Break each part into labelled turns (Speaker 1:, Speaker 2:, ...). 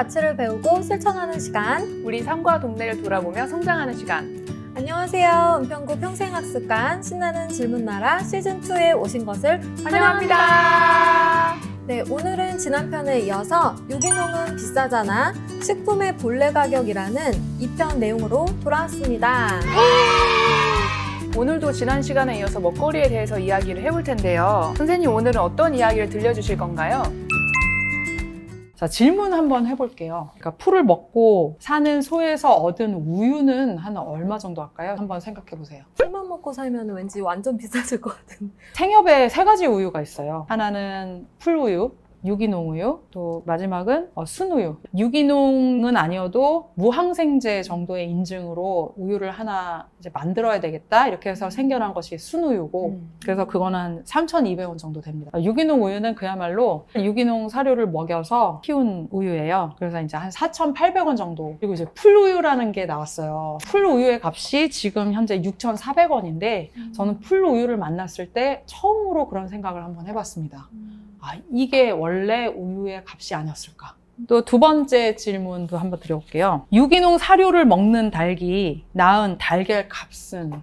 Speaker 1: 가치를 배우고 실천하는 시간.
Speaker 2: 우리 삶과 동네를 돌아보며 성장하는 시간.
Speaker 1: 안녕하세요. 은평구 평생학습관 신나는 질문나라 시즌2에 오신 것을
Speaker 2: 환영합니다.
Speaker 1: 네, 오늘은 지난 편에 이어서 유기농은 비싸잖아. 식품의 본래 가격이라는 2편 내용으로 돌아왔습니다.
Speaker 2: 오늘도 지난 시간에 이어서 먹거리에 대해서 이야기를 해볼 텐데요. 선생님 오늘은 어떤 이야기를 들려주실 건가요?
Speaker 3: 자, 질문 한번 해볼게요. 그러니까 풀을 먹고 사는 소에서 얻은 우유는 한 얼마 정도 할까요? 한번 생각해 보세요.
Speaker 1: 풀만 먹고 살면 왠지 완전 비싸질 것 같은.
Speaker 3: 생협에 세 가지 우유가 있어요. 하나는 풀우유, 유기농 우유, 또 마지막은 어, 순우유. 유기농은 아니어도 무항생제 정도의 인증으로 우유를 하나 이제 만들어야 되겠다. 이렇게 해서 생겨난 것이 순우유고,
Speaker 2: 음.
Speaker 3: 그래서 그거는 한 3,200원 정도 됩니다. 유기농 우유는 그야말로 유기농 사료를 먹여서 키운 우유예요. 그래서 이제 한 4,800원 정도. 그리고 이제 풀우유라는 게 나왔어요. 풀우유의 값이 지금 현재 6,400원인데, 저는 풀우유를 만났을 때 처음으로 그런 생각을 한번 해봤습니다. 아, 이게 원래 우유의 값이 아니었을까? 또 두 번째 질문도 한번 드려볼게요. 유기농 사료를 먹는 닭이 낳은 달걀 값은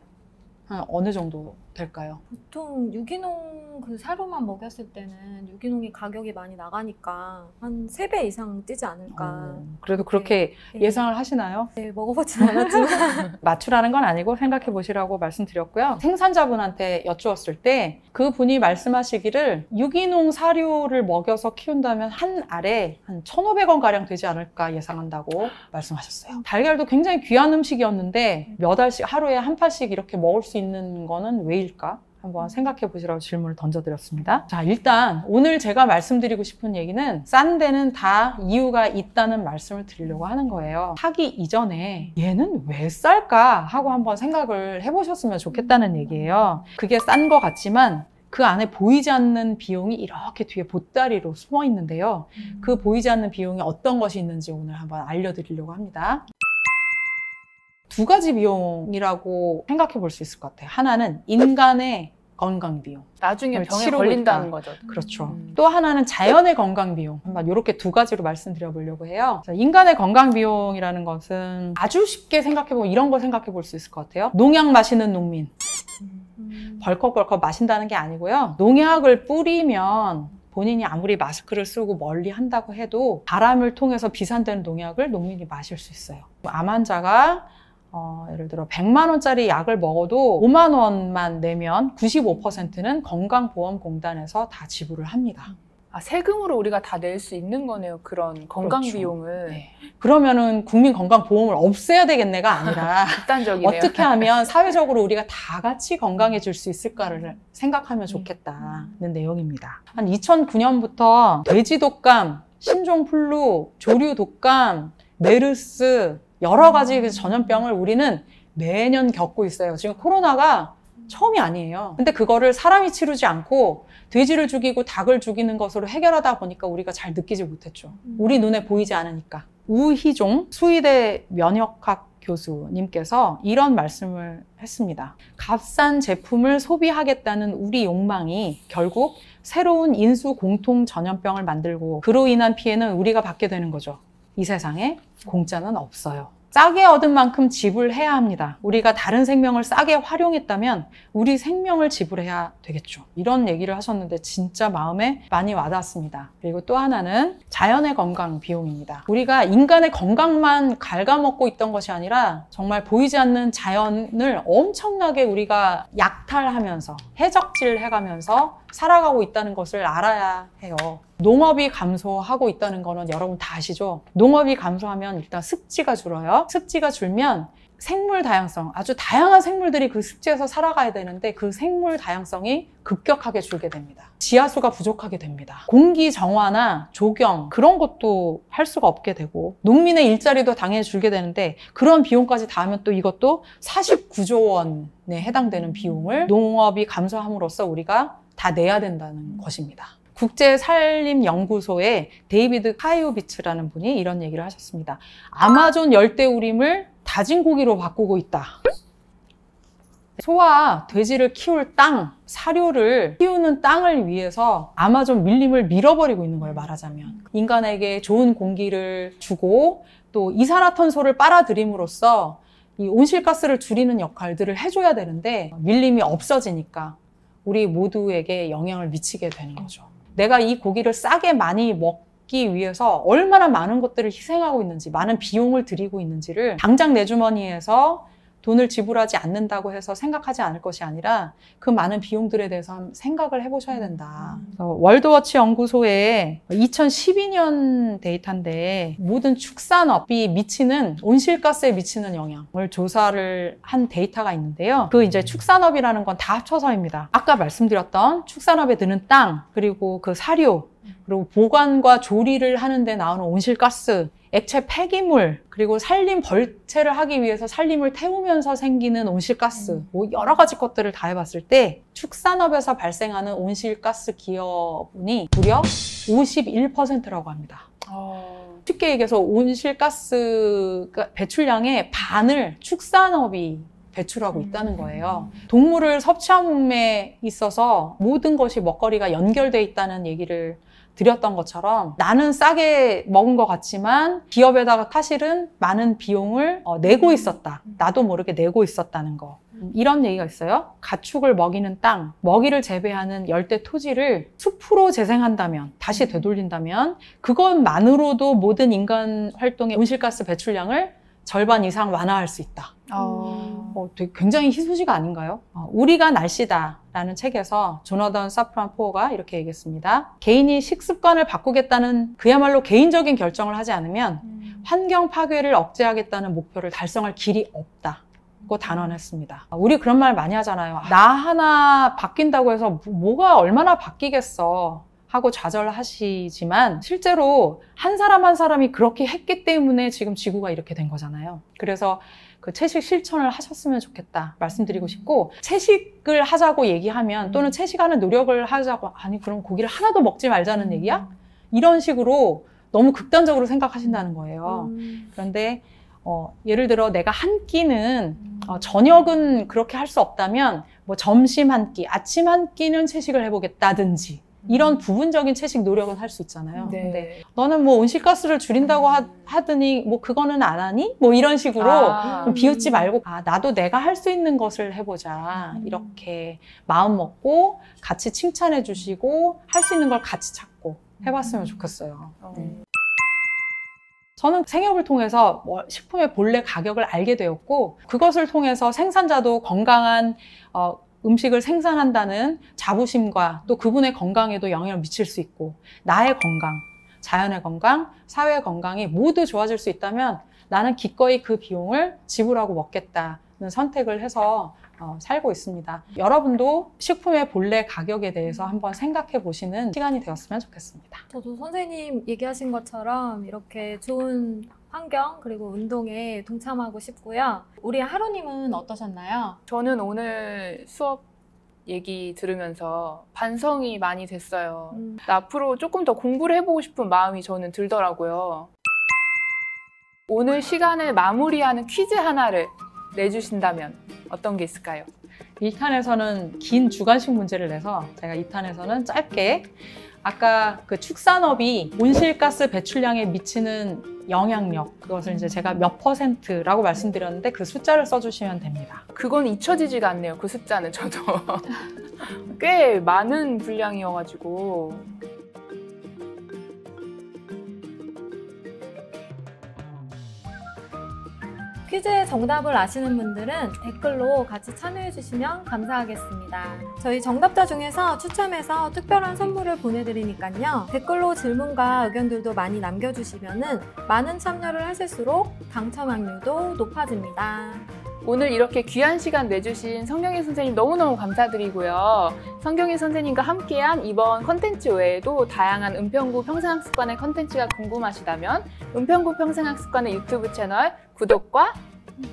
Speaker 3: 한 어느 정도 될까요?
Speaker 1: 보통 유기농 그 사료만 먹였을 때는 유기농이 가격이 많이 나가니까 한 3배 이상 뛰지 않을까.
Speaker 3: 어, 그래도 그렇게
Speaker 1: 네.
Speaker 3: 예상을 하시나요?
Speaker 1: 네, 먹어보진 않았지만.
Speaker 3: 맞추라는 건 아니고 생각해 보시라고 말씀드렸고요. 생산자분한테 여쭈었을 때 그분이 말씀하시기를 유기농 사료를 먹여서 키운다면 한 알에 한 1,500원 가량 되지 않을까 예상한다고 말씀하셨어요. 달걀도 굉장히 귀한 음식이었는데 몇 알씩 하루에 한 판씩 이렇게 먹을 수 있는 거는 왜일 까? 한번 생각해 보시라고 질문을 던져드렸습니다. 자, 일단 오늘 제가 말씀드리고 싶은 얘기는 싼 데는 다 이유가 있다는 말씀을 드리려고 하는 거예요. 사기 이전에 얘는 왜 쌀까 하고 한번 생각을 해보셨으면 좋겠다는 얘기예요. 그게 싼 것 같지만 그 안에 보이지 않는 비용이 이렇게 뒤에 보따리로 숨어 있는데요. 그 보이지 않는 비용이 어떤 것이 있는지 오늘 한번 알려드리려고 합니다. 두 가지 비용이라고 생각해 볼 수 있을 것 같아요. 하나는 인간의 건강 비용.
Speaker 2: 나중에 병에 걸린다는
Speaker 3: 있다.
Speaker 2: 거죠.
Speaker 3: 그렇죠.
Speaker 2: 음.
Speaker 3: 또 하나는 자연의 건강 비용. 한번 이렇게 두 가지로 말씀드려 보려고 해요. 자, 인간의 건강 비용이라는 것은 아주 쉽게 생각해 보면 이런 걸 생각해 볼 수 있을 것 같아요. 농약 마시는 농민.
Speaker 1: 음.
Speaker 3: 벌컥벌컥 마신다는 게 아니고요. 농약을 뿌리면 본인이 아무리 마스크를 쓰고 멀리 한다고 해도 바람을 통해서 비산되는 농약을 농민이 마실 수 있어요. 암 환자가 어, 예를 들어 100만 원짜리 약을 먹어도 5만 원만 내면 95%는 건강보험공단에서 다 지불을 합니다.
Speaker 2: 아, 세금으로 우리가 다 낼 수 있는 거네요. 그런 건강
Speaker 3: 그렇죠.
Speaker 2: 비용을.
Speaker 3: 네. 그러면은 국민 건강 보험을 없애야 되겠네가 아니라
Speaker 2: 극단적이네요.
Speaker 3: 어떻게 하면 사회적으로 우리가 다 같이 건강해질 수 있을까를 생각하면 좋겠다는 내용입니다. 한 2009년부터 돼지 독감, 신종 플루, 조류 독감, 메르스 여러 가지 그 전염병을 우리는 매년 겪고 있어요. 지금 코로나가 처음이 아니에요. 근데 그거를 사람이 치르지 않고 돼지를 죽이고 닭을 죽이는 것으로 해결하다 보니까 우리가 잘 느끼지 못했죠. 우리 눈에 보이지 않으니까. 우희종 수의대 면역학 교수님께서 이런 말씀을 했습니다. 값싼 제품을 소비하겠다는 우리 욕망이 결국 새로운 인수 공통 전염병을 만들고 그로 인한 피해는 우리가 받게 되는 거죠. 이 세상에 공짜는 없어요. 싸게 얻은 만큼 지불해야 합니다. 우리가 다른 생명을 싸게 활용했다면 우리 생명을 지불해야 되겠죠. 이런 얘기를 하셨는데 진짜 마음에 많이 와닿습니다. 그리고 또 하나는 자연의 건강 비용입니다. 우리가 인간의 건강만 갉아먹고 있던 것이 아니라 정말 보이지 않는 자연을 엄청나게 우리가 약탈하면서 해적질 해가면서 살아가고 있다는 것을 알아야 해요. 농업이 감소하고 있다는 거는 여러분 다 아시죠? 농업이 감소하면 일단 습지가 줄어요. 습지가 줄면 생물 다양성, 아주 다양한 생물들이 그 습지에서 살아가야 되는데 그 생물 다양성이 급격하게 줄게 됩니다. 지하수가 부족하게 됩니다. 공기 정화나 조경 그런 것도 할 수가 없게 되고 농민의 일자리도 당연히 줄게 되는데 그런 비용까지 다 하면 또 이것도 49조 원에 해당되는 비용을 농업이 감소함으로써 우리가 다 내야 된다는 것입니다. 국제산림연구소의 데이비드 카이오비츠라는 분이 이런 얘기를 하셨습니다. 아마존 열대우림을 다진 고기로 바꾸고 있다. 소와 돼지를 키울 땅, 사료를 키우는 땅을 위해서 아마존 밀림을 밀어버리고 있는 거예요, 말하자면. 인간에게 좋은 공기를 주고 또 이산화탄소를 빨아들임으로써 이 온실가스를 줄이는 역할들을 해줘야 되는데 밀림이 없어지니까 우리 모두에게 영향을 미치게 되는 거죠. 내가 이 고기를 싸게 많이 먹기 위해서 얼마나 많은 것들을 희생하고 있는지, 많은 비용을 들이고 있는지를 당장 내 주머니에서 돈을 지불하지 않는다고 해서 생각하지 않을 것이 아니라 그 많은 비용들에 대해서 생각을 해보셔야 된다. 그래서 월드워치 연구소의 2012년 데이터인데 모든 축산업이 미치는 온실가스에 미치는 영향을 조사를 한 데이터가 있는데요. 그 이제 축산업이라는 건 다 합쳐서입니다. 아까 말씀드렸던 축산업에 드는 땅 그리고 그 사료 그리고 보관과 조리를 하는데 나오는 온실가스 액체 폐기물 그리고 산림 벌채를 하기 위해서 산림을 태우면서 생기는 온실가스. 뭐 여러 가지 것들을 다 해봤을 때 축산업에서 발생하는 온실가스 기여분이 무려 51%라고 합니다.
Speaker 2: 어,
Speaker 3: 쉽게 얘기해서 온실가스 배출량의 반을 축산업이 배출하고 있다는 거예요. 동물을 섭취함에 있어서 모든 것이 먹거리가 연결돼 있다는 얘기를 드렸던 것처럼 나는 싸게 먹은 것 같지만 기업에다가 사실은 많은 비용을 어, 내고 있었다. 나도 모르게 내고 있었다는 거. 이런 얘기가 있어요. 가축을 먹이는 땅, 먹이를 재배하는 열대 토지를 숲으로 재생한다면, 다시 되돌린다면, 그것만으로도 모든 인간 활동의 온실가스 배출량을 절반 이상 완화할 수 있다.
Speaker 2: 어,
Speaker 3: 어, 되게 굉장히 희소식 아닌가요? 어, 우리가 날씨다 라는 책에서 조너던 사프란 포어가 이렇게 얘기했습니다. 개인이 식습관을 바꾸겠다는 그야말로 개인적인 결정을 하지 않으면 환경 파괴를 억제하겠다는 목표를 달성할 길이 없다. 고 단언했습니다. 우리 그런 말 많이 하잖아요. 나 하나 바뀐다고 해서 뭐- 뭐가 얼마나 바뀌겠어. 하고 좌절하시지만 실제로 한 사람 한 사람이 그렇게 했기 때문에 지금 지구가 이렇게 된 거잖아요. 그래서 그 채식 실천을 하셨으면 좋겠다 말씀드리고 싶고 채식을 하자고 얘기하면 또는 채식하는 노력을 하자고 아니 그럼 고기를 하나도 먹지 말자는 얘기야? 이런 식으로 너무 극단적으로 생각하신다는 거예요.
Speaker 1: 음.
Speaker 3: 그런데 어, 예를 들어 내가 한 끼는 어, 저녁은 그렇게 할 수 없다면 뭐 점심 한 끼, 아침 한 끼는 채식을 해보겠다든지 이런 부분적인 채식 노력은 할 수 있잖아요. 근데
Speaker 2: 네.
Speaker 3: 너는 뭐 온실가스를 줄인다고 하, 하더니 뭐 그거는 안 하니? 뭐 이런 식으로
Speaker 2: 아,
Speaker 3: 좀 비웃지 말고 아 나도 내가 할 수 있는 것을 해보자
Speaker 1: 음.
Speaker 3: 이렇게 마음 먹고 같이 칭찬해 주시고 할 수 있는 걸 같이 찾고 해봤으면 좋겠어요.
Speaker 2: 어.
Speaker 3: 네. 저는 생협을 통해서 뭐 식품의 본래 가격을 알게 되었고 그것을 통해서 생산자도 건강한 어, 음식을 생산한다는 자부심과 또 그분의 건강에도 영향을 미칠 수 있고 나의 건강, 자연의 건강, 사회의 건강이 모두 좋아질 수 있다면 나는 기꺼이 그 비용을 지불하고 먹겠다는 선택을 해서 어, 살고 있습니다. 여러분도 식품의 본래 가격에 대해서 한번 생각해 보시는 시간이 되었으면 좋겠습니다.
Speaker 1: 저도 선생님 얘기하신 것처럼 이렇게 좋은 환경 그리고 운동에 동참하고 싶고요. 우리 하루님은 어떠셨나요?
Speaker 2: 저는 오늘 수업 얘기 들으면서 반성이 많이 됐어요.
Speaker 1: 음,
Speaker 2: 나 앞으로 조금 더 공부를 해보고 싶은 마음이 저는 들더라고요. 오늘 시간을 마무리하는 퀴즈 하나를 내주신다면 어떤 게 있을까요?
Speaker 3: 1탄에서는 긴 주관식 문제를 내서 제가 2탄에서는 짧게 아까 그 축산업이 온실가스 배출량에 미치는 영향력 그것을 이제 제가 몇 퍼센트라고 말씀드렸는데 그 숫자를 써주시면 됩니다.
Speaker 2: 그건 잊혀지지가 않네요. 그 숫자는 저도 꽤 많은 분량이어가지고
Speaker 1: 퀴즈의 정답을 아시는 분들은 댓글로 같이 참여해 주시면 감사하겠습니다. 저희 정답자 중에서 추첨해서 특별한 선물을 보내드리니까요. 댓글로 질문과 의견들도 많이 남겨주시면 많은 참여를 하실수록 당첨 확률도 높아집니다.
Speaker 2: 오늘 이렇게 귀한 시간 내주신 성경희 선생님 너무너무 감사드리고요. 성경희 선생님과 함께한 이번 컨텐츠 외에도 다양한 은평구 평생학습관의 컨텐츠가 궁금하시다면 은평구 평생학습관의 유튜브 채널 구독과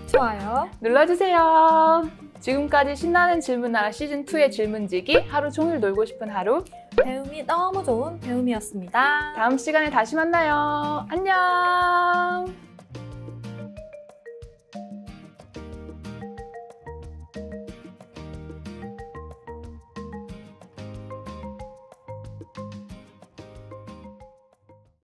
Speaker 1: 좋아요.
Speaker 2: 눌러주세요. 지금까지 신나는 질문나라 시즌2의 질문지기 하루 종일 놀고 싶은 하루
Speaker 1: 배움이 너무 좋은 배움이었습니다.
Speaker 2: 다음 시간에 다시 만나요. 안녕!